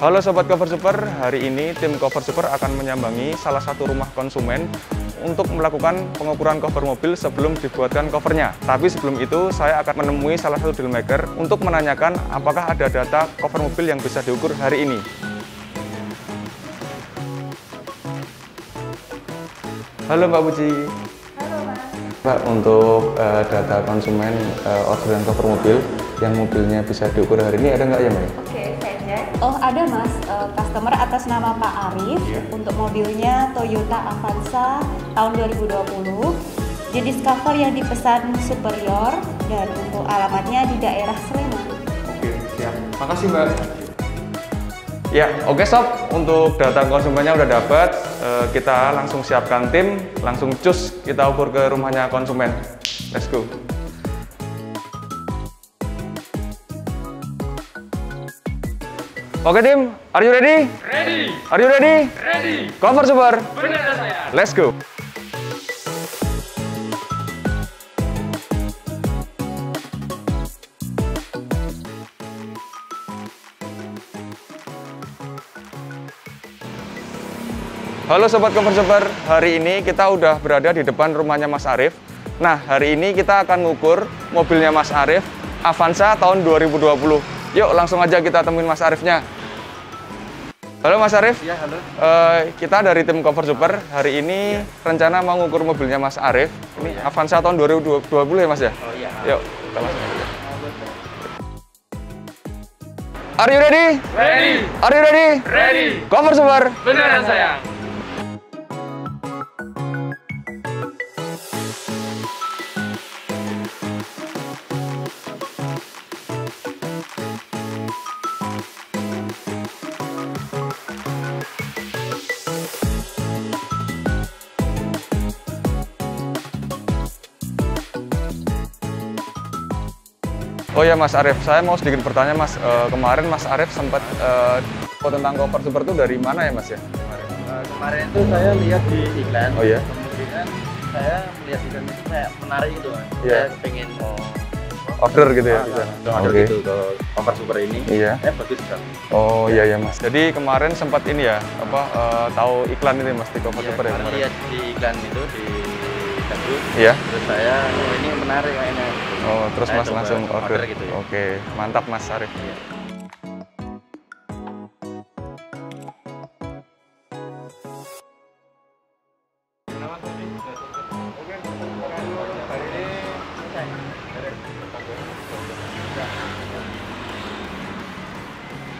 Halo Sobat Cover Super, hari ini tim Cover Super akan menyambangi salah satu rumah konsumen untuk melakukan pengukuran cover mobil sebelum dibuatkan covernya. Tapi sebelum itu, saya akan menemui salah satu dealmaker untuk menanyakan apakah ada data cover mobil yang bisa diukur hari ini. Halo Mbak Puji. Halo Mas. Mbak, untuk uh, data konsumen uh, orderan cover mobil yang mobilnya bisa diukur hari ini ada nggak ya Mbak? Oh ada Mas, Eh, customer atas nama Pak Arif Iya. untuk mobilnya Toyota Avanza tahun 2020. Jenis cover yang dipesan superior dan untuk alamatnya di daerah Sleman. Oke, siap. Makasih, Mbak. Ya, oke sob. Untuk data konsumennya udah dapat, eh, kita langsung siapkan tim, langsung cus kita ukur ke rumahnya konsumen. Let's go. Oke tim, are you ready? Ready, Are you ready? ready, Cover super. benar saya. Let's go. Halo Sobat Cover Super, hari ini kita udah berada di depan rumahnya Mas Arif. Nah, hari ini kita akan ngukur mobilnya Mas Arif, Avanza tahun 2020. Yuk, langsung aja kita temuin Mas Arifnya. Halo Mas Arif. Ya, halo. Eh, kita dari tim Cover Super hari ini rencana mau ngukur mobilnya Mas Arif. Ini Avanza tahun 2020 ya Mas ya? Oh iya. Yuk, kita langsung aja. Are you ready? Ready, Are you ready? ready, Cover Super. beneran sayang. Oh ya Mas Arif, saya mau sedikit bertanya Mas. Eh, kemarin Mas Arif sempat eh, info tentang Cover Super itu dari mana ya Mas ya? Kemarin. Nah, kemarin itu saya lihat di iklan. Oh iya? Kemudian saya melihat iklan itu kayak menarik gitu kan. Iya. Saya pengen mau Order gitu ya? ah, di sana? ah, order Oke. gitu ke cover super ini. Iya. Eh bagus kan. Oh iya ya Mas. Jadi kemarin sempat ini ya, apa eh, tahu iklan ini Mas di Cover Iya, Super ya kemarin? lihat di iklan itu di Iya. Terus saya oh, ini menarik kayaknya. Oh, terus Saya Mas langsung order. gitu ya. Oke, mantap Mas Arif. Iya.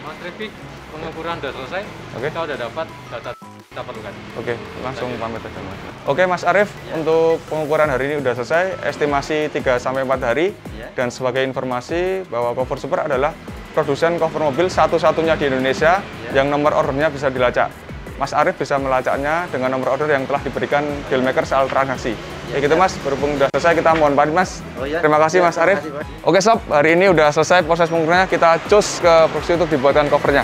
Mas Traffic, pengukuran udah selesai. Oke. Kita udah dapat data kita perlukan. Oke, langsung pamit aja Mas. Oke Mas Arif, Ya. untuk pengukuran hari ini udah selesai, estimasi 3 sampai 4 hari. Ya. Dan sebagai informasi bahwa Cover Super adalah produsen cover mobil satu-satunya di Indonesia Ya. yang nomor ordernya bisa dilacak. Mas Arif bisa melacaknya dengan nomor order yang telah diberikan dealmaker soal transaksi. Ya, gitu Mas, berhubung udah selesai kita mohon pamit Mas. Oh, iya. Terima kasih Ya, Mas terima Arif. kasih. Oke sob, hari ini udah selesai proses pengukurannya, kita cus ke produksi untuk dibuatkan covernya.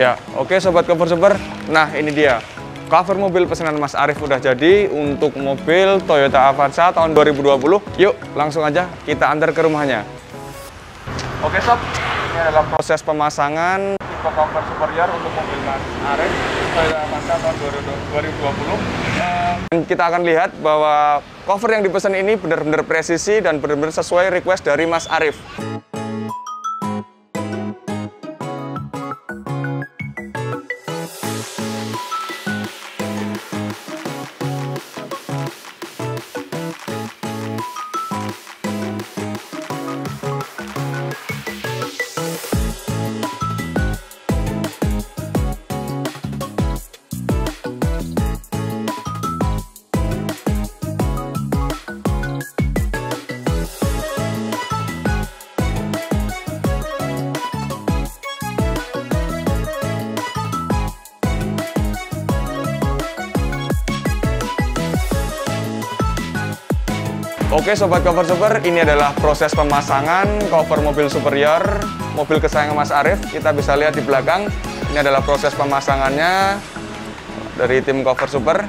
Ya, oke sobat cover super. Nah, ini dia. Cover mobil pesanan Mas Arif udah jadi untuk mobil Toyota Avanza tahun 2020. Yuk, langsung aja kita antar ke rumahnya. Oke sob, ini adalah proses pemasangan tipe cover super Superior untuk mobil Mas Arif Toyota Avanza tahun 2020. Eh, kita akan lihat bahwa cover yang dipesan ini benar-benar presisi dan benar-benar sesuai request dari Mas Arif. Oke Sobat Cover Super, ini adalah proses pemasangan cover mobil superior, mobil kesayangan Mas Arif. Kita bisa lihat di belakang, ini adalah proses pemasangannya dari tim Cover Super.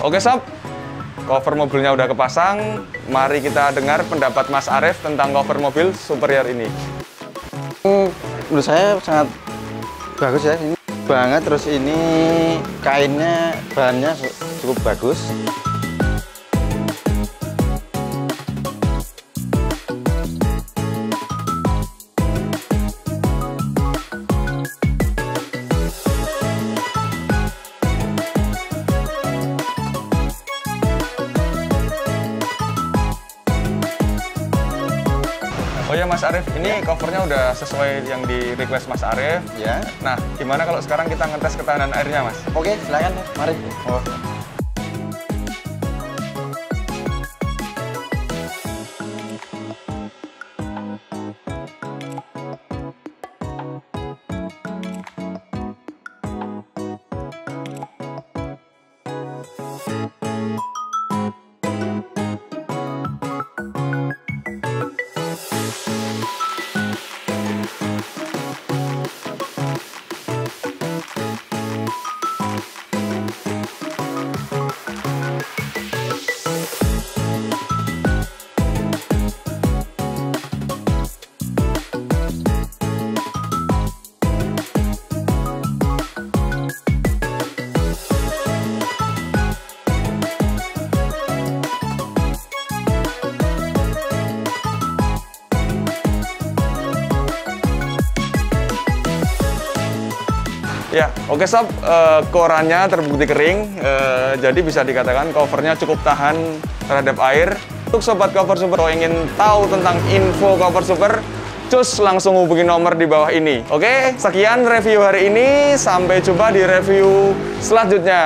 Oke Sob, cover mobilnya udah kepasang. Mari kita dengar pendapat Mas Arif tentang cover mobil superior ini. Hmm, menurut saya sangat bagus ya ini banget terus ini kainnya bahannya cukup bagus ya Mas Arif, ini covernya udah sesuai yang di request Mas Arif. ya Nah, gimana kalau sekarang kita ngetes ketahanan airnya Mas? oke silakan mari Oh. Ya, oke sob, Eh, korannya terbukti kering, eh, jadi bisa dikatakan covernya cukup tahan terhadap air. Untuk sobat cover super kalau ingin tahu tentang info cover super, cus langsung hubungi nomor di bawah ini. Oke, sekian review hari ini, sampai jumpa di review selanjutnya.